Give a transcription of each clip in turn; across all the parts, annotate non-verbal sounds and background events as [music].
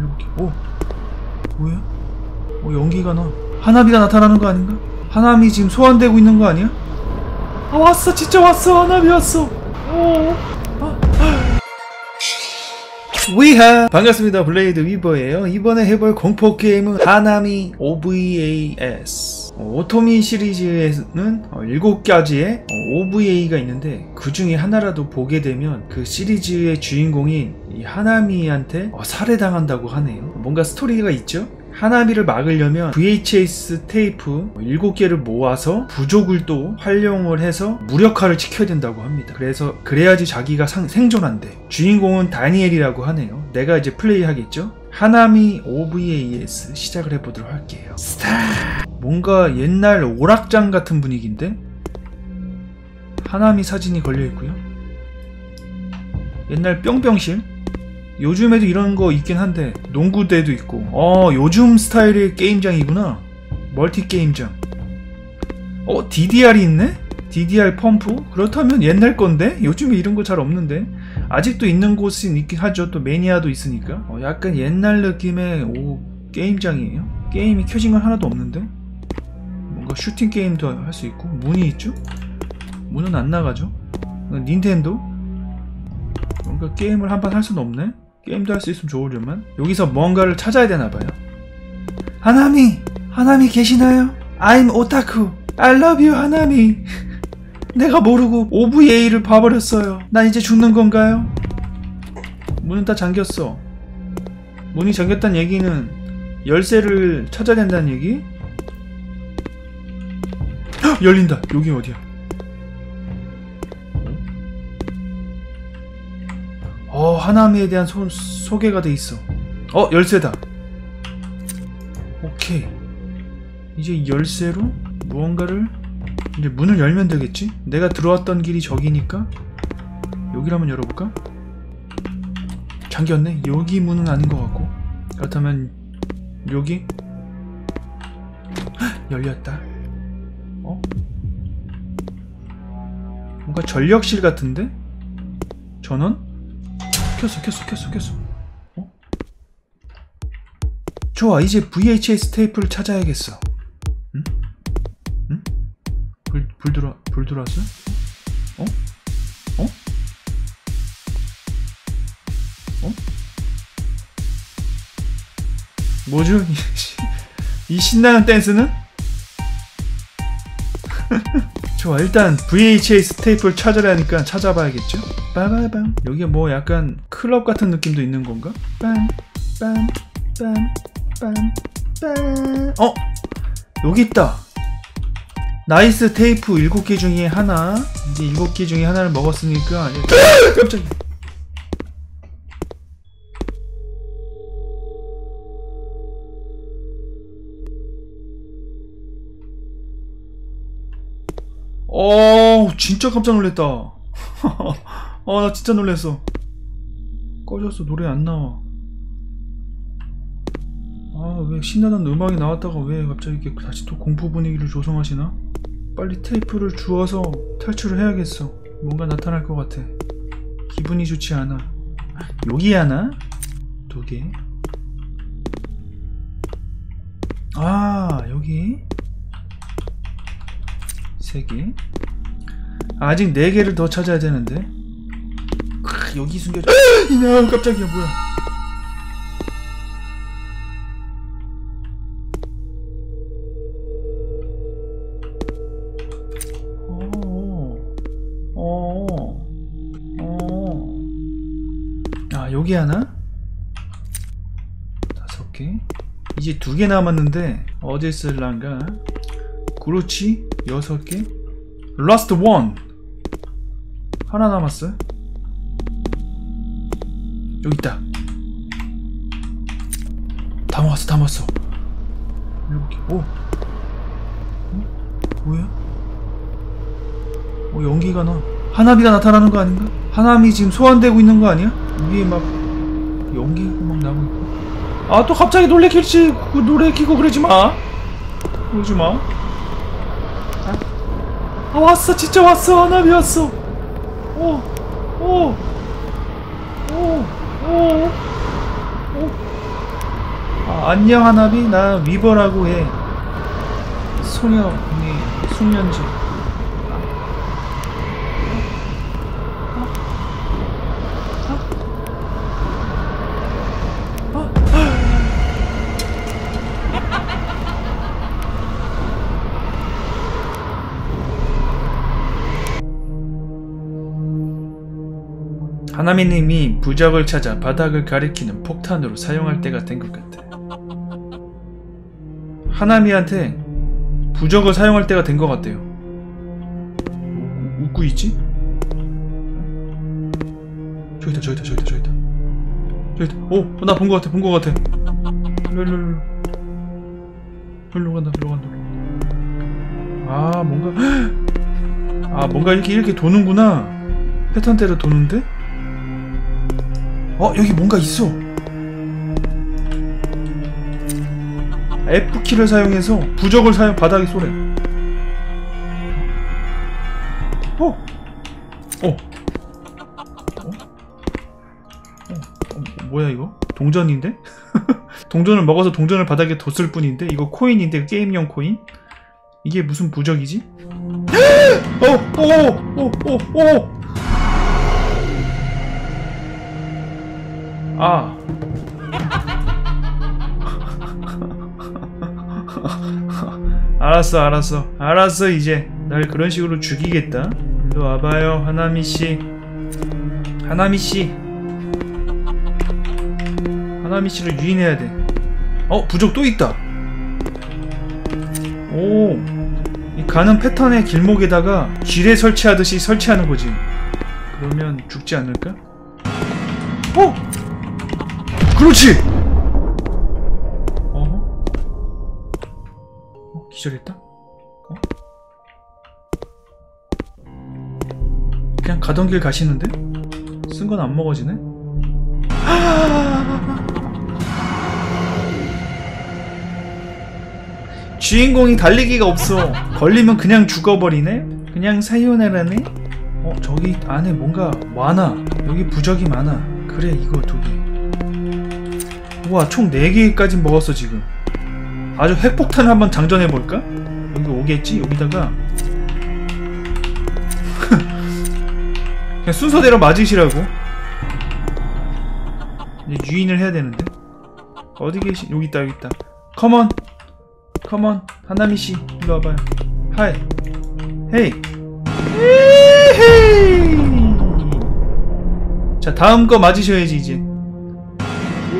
이렇게 오 뭐야? 어 연기가 나. 하나미가 나타나는 거 아닌가? 하나미 지금 소환되고 있는 거 아니야? 아 왔어. 진짜 왔어. 하나미 왔어. 오 위하 반갑습니다. 블레이드 위버예요. 이번에 해볼 공포 게임은 하나미 OVAs 어, 오토미 시리즈에는 어, 7가지의 OVA가 있는데 그 중에 하나라도 보게 되면 그 시리즈의 주인공이 이 하나미한테 어, 살해당한다고 하네요 뭔가 스토리가 있죠 하나미를 막으려면 VHS 테이프 7개를 모아서 부족을 또 활용을 해서 무력화를 시켜야 된다고 합니다. 그래서 그래야지 자기가 상- 생존한대. 주인공은 다니엘이라고 하네요. 내가 이제 플레이하겠죠? 하나미 OVAS 시작을 해보도록 할게요. 스타! 뭔가 옛날 오락장 같은 분위기인데? 하나미 사진이 걸려있고요. 옛날 뿅뿅실? 요즘에도 이런 거 있긴 한데 농구대도 있고 어 요즘 스타일의 게임장이구나 멀티 게임장 어 DDR이 있네? DDR 펌프? 그렇다면 옛날 건데? 요즘에 이런 거 잘 없는데 아직도 있는 곳은 있긴 하죠 또 매니아도 있으니까 어, 약간 옛날 느낌의 오 게임장이에요 게임이 켜진 건 하나도 없는데 뭔가 슈팅 게임도 할 수 있고 문이 있죠? 문은 안 나가죠? 어, 닌텐도? 뭔가 게임을 한판할 수는 없네? 게임도 할 수 있으면 좋으려면 여기서 뭔가를 찾아야 되나봐요 하나미! 하나미 계시나요? I'm 오타쿠 I love you 하나미 [laughs] 내가 모르고 OVA를 봐버렸어요 난 이제 죽는 건가요? 문은 다 잠겼어 문이 잠겼다는 얘기는 열쇠를 찾아야 된다는 얘기? 헉! [gasps] 열린다 여기 어디야 하나미에 대한 소, 소개가 돼 있어. 어, 열쇠다. 오케이. 이제 이 열쇠로 무언가를 이제 문을 열면 되겠지? 내가 들어왔던 길이 저기니까 여기를 한번 열어볼까? 잠겼네. 여기 문은 아닌 것 같고. 그렇다면 여기 헉, 열렸다. 어? 뭔가 전력실 같은데? 전원? 켰어 켰어 켰어 켰어 어? 좋아 이제 VHS 테이프를 찾아야겠어 응? 응? 불, 불 들어 불 들어왔어? 어? 어? 어? 뭐죠? 이 신나는 댄스는? [laughs] 좋아 일단 VHS 테이프를 찾으려 하니까 찾아봐야겠죠? 빠바밤. 여기 뭐 약간 클럽 같은 느낌도 있는 건가? 빰빰빰빰빰. 어? 여기 있다. nice 테이프 7개 중에 하나. 이제 7개 중에 하나를 먹었으니까 이제 깜짝이야 어 진짜 깜짝 놀랐다 아, [laughs] 나 진짜 놀랐어. 꺼졌어, 노래 안 나와. 아, 왜 신나는 음악이 나왔다가 왜 갑자기 이렇게 다시 또 공포 분위기를 조성하시나? 빨리 테이프를 주워서 탈출을 해야겠어. 뭔가 나타날 것 같아. 기분이 좋지 않아. 여기 하나? 두 개. 아, 여기. 세 개. 아직 네 개를 더 찾아야 되는데. 크, 여기 숨겨져. 이야, 깜짝이야, 뭐야. 어, 어, 어. 아, 여기 하나? 다섯 개. 이제 두 개 남았는데, 어디 쓸란가? 그렇지, 여섯 개. Last one. 하나 남았어요. 여기 있다. 다 모았어, 다 모았어. 이렇게. 오. 어? 뭐야? 어, 연기가 나. 하나비가 나타나는 거 아닌가? 하나미 지금 소환되고 있는 거 아니야? 위에 막 연기가 막 나고 있고. 아, 또 갑자기 놀래킬지. 그 노래 키고 그러지 마. 그러지 마. 아 왔어. 진짜 왔어. 하나비 왔어. 오오오오 오 오 아, 안녕 하나비. 나 위버라고 해. 소녀 네, 숙련지 하나미님이 부적을 찾아 바닥을 가리키는 폭탄으로 사용할 때가 된 것 같아. 하나미한테 부적을 사용할 때가 된 것 같아요. 우- 웃고 있지? 저기다 저기다 저기다 저기다 저기다 오! 나 본 것 같아 본 것 같아 일로 일로 일로 일로 간다 일로 간다 아 뭔가 [gasps] 아 뭔가 이렇게 이렇게 도는구나 패턴대로 도는데? 어 여기 뭔가 있어 F키를 사용해서 부적을 사용 바닥에 쏘래 어? 어? 어? 어? 어, 뭐야 이거? 동전인데? [laughs] 동전을 먹어서 동전을 바닥에 뒀을 뿐인데 이거 코인인데 게임용 코인? 이게 무슨 부적이지? [gasps] 어! 오! 오! 오! 오! 아. [laughs] 알았어, 알았어. 알았어, 이제. 날 그런 식으로 죽이겠다. 일로 와봐요, 하나미씨. 하나미씨. 하나미씨를 유인해야 돼. 어, 부적 또 있다. 오. 이 가는 패턴의 길목에다가 지뢰 설치하듯이 설치하는 거지. 그러면 죽지 않을까? 어! 그렇지! 어? 어? 기절했다? 어? 그냥 가던 길 가시는데? 쓴 건 안 먹어지네? [laughs] 주인공이 달리기가 없어. 걸리면 그냥 죽어버리네? 그냥 사요나라네? 어, 저기 안에 뭔가 많아. 여기 부적이 많아. 그래, 이거 두 개. 우와 총 4개까지 먹었어 지금. 아주 핵폭탄을 한번 장전해볼까? 여기 오겠지? 여기다가. [laughs] 그냥 순서대로 맞으시라고. 이제 유인을 해야 되는데. 어디 계시? 여기 있다 여기 있다. come on come on 하나미씨 일로 와봐요. hi 헤이 에헤이 자 다음 거 맞으셔야지 이제.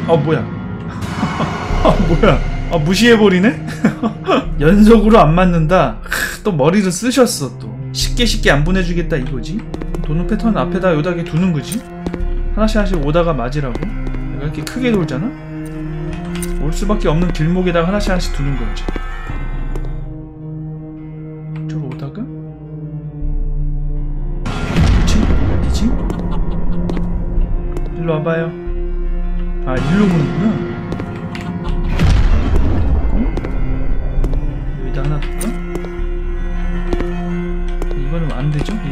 아 뭐야 아 [laughs] 뭐야? 아 무시해버리네? [laughs] 연속으로 안 맞는다? 크, 또 머리를 쓰셨어 또. 쉽게 쉽게 안 보내주겠다 이거지? 도는 패턴 앞에다 요다게 두는 거지? 하나씩 하나씩 오다가 맞으라고? 내가 이렇게 크게 돌잖아? 올 수밖에 없는 길목에다가 하나씩 하나씩 두는 거지. 저로 오다가? 그치? 어디지? 일로 와봐요. 아 일로 오는구나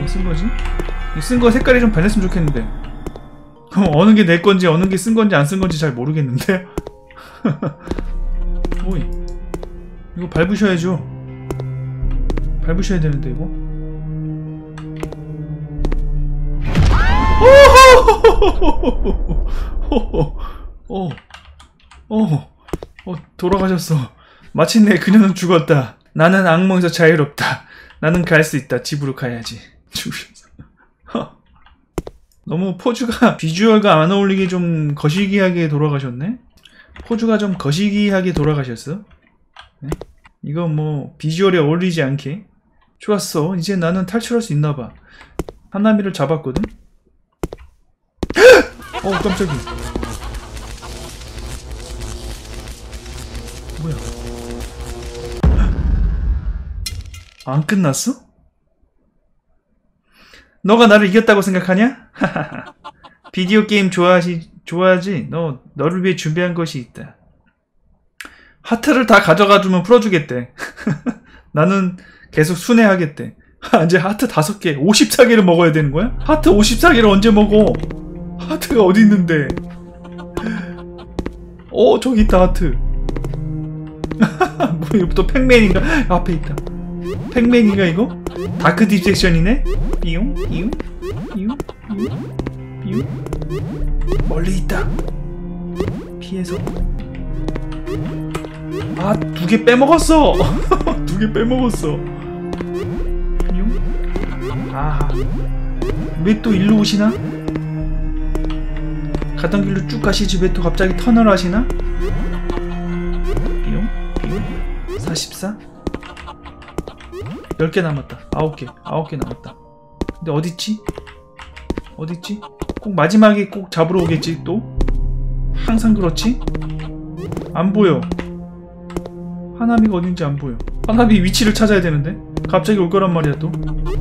쓴 거지? 쓴거 색깔이 좀 변했으면 좋겠는데. 그럼 어느 게 내 건지 어느 게 쓴 건지 안 쓴 건지 잘 모르겠는데. [laughs] 오이. 이거 밟으셔야죠. 밟으셔야 되는데 이거. 오, 오, 어, 돌아가셨어. 마침내 그녀는 죽었다. 나는 악몽에서 자유롭다. 나는 갈 수 있다. 집으로 가야지. 죽으셨어. [laughs] 너무 포즈가 비주얼과 안 어울리게 좀 거시기하게 돌아가셨네? 포즈가 좀 거시기하게 돌아가셨어? 네? 이거 뭐 비주얼에 어울리지 않게 좋았어. 이제 나는 탈출할 수 있나봐. 하나미를 잡았거든? [gasps] 어 깜짝이야. 뭐야? [gasps] 안 끝났어? 너가 나를 이겼다고 생각하냐? [laughs] 비디오 게임 좋아하시 좋아하지? 너 너를 위해 준비한 것이 있다. 하트를 다 가져가 주면 풀어주겠대. [laughs] 나는 계속 순회하겠대. 이제 하트 다섯 개, 54개를 먹어야 되는 거야? 하트 54개를 언제 먹어? 하트가 어디 있는데? [laughs] 어 저기 있다 하트. 뭐, 또 팩맨인가? 앞에 있다. 팩맨인가, 이거? Dark Deception이네? 삐용, 삐용, 삐용, 삐용, 삐용. 멀리 있다. 피해서. 아, 두 개 빼먹었어! [laughs] 두 개 빼먹었어. 삐용? 아하. 왜 또 일로 오시나? 가던 길로 쭉 가시지 왜 또 갑자기 터널 하시나? 삐용? 삐용? 44? 10개 남았다 9개 9개 남았다 근데 어딨지? 어딨지? 꼭 마지막에 꼭 잡으러 오겠지 또? 항상 그렇지? 안 보여 하나미가 어딘지 안 보여 하나미 위치를 찾아야 되는데 갑자기 올 거란 말이야 또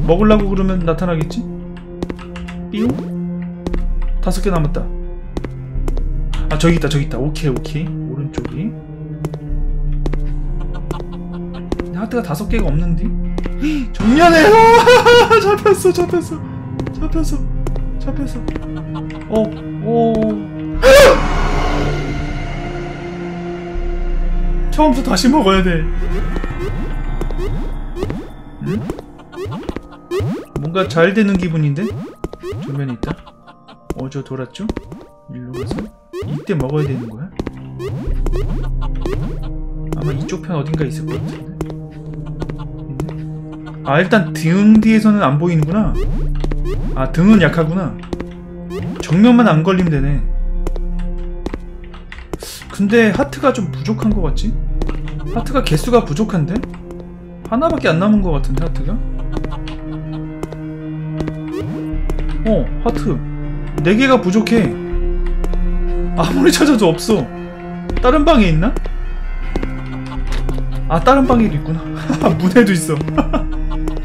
먹으려고 그러면 나타나겠지? 삐용? 다섯 개 남았다 아 저기 있다 저기 있다 오케이 오케이 오른쪽이 하트가 다섯 개가 없는데 [gasps] 정면에 아, [laughs] 잡혔어 잡혔어. 잡혔어. 잡혔어. 어오 [gasps] 처음부터 다시 먹어야 돼. 응? 뭔가 잘 되는 기분인데? 정면에 있다? 어 저 돌았죠? 일로 가서? 이때 먹어야 되는 거야? 아마 이쪽 편 어딘가 있을 것 같은데. 아 일단 등 뒤에서는 안 보이는구나. 아 등은 약하구나. 정면만 안 걸리면 되네. 근데 하트가 좀 부족한 것 같지? 하트가 개수가 부족한데? 하나밖에 안 남은 것 같은데 하트가? 어 하트 4개가 부족해 아무리 찾아도 없어. 다른 방에 있나? 아 다른 방에도 있구나. [laughs] 문에도 있어. [laughs]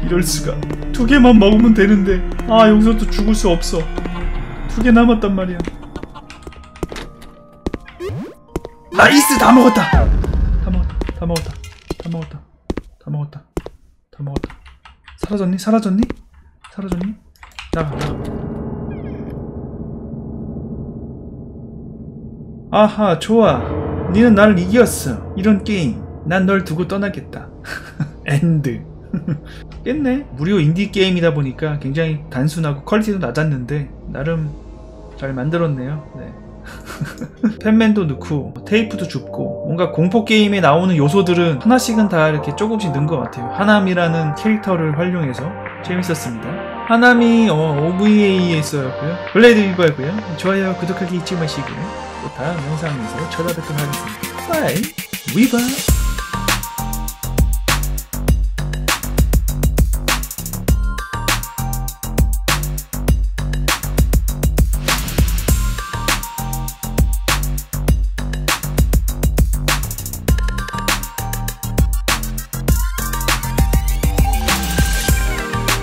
이럴 수가. 두 개만 먹으면 되는데 아 여기서 또 죽을 수 없어. 두 개 남았단 말이야. nice 다 먹었다. 다 먹었다. 다 먹었다. 다 먹었다. 다 먹었다. 다 먹었다. 사라졌니? 사라졌니? 사라졌니? 나가 나가. 아하 좋아 니는 나를 이겼어 이런 게임 난 널 두고 떠나겠다 [laughs] end [laughs] 깼네. 무료 인디 게임이다 보니까 굉장히 단순하고 퀄리티도 낮았는데 나름 잘 만들었네요. 네. [laughs] 팩맨도 넣고 테이프도 줍고 뭔가 공포 게임에 나오는 요소들은 하나씩은 다 이렇게 조금씩 넣은 것 같아요. 하나미라는 캐릭터를 활용해서 재밌었습니다. 하나미 어, OVA에서였고요. 블레이드 위버였고요. 좋아요 구독하기 잊지 마시고요. 또 다음 영상에서 찾아뵙도록 하겠습니다. bye 위바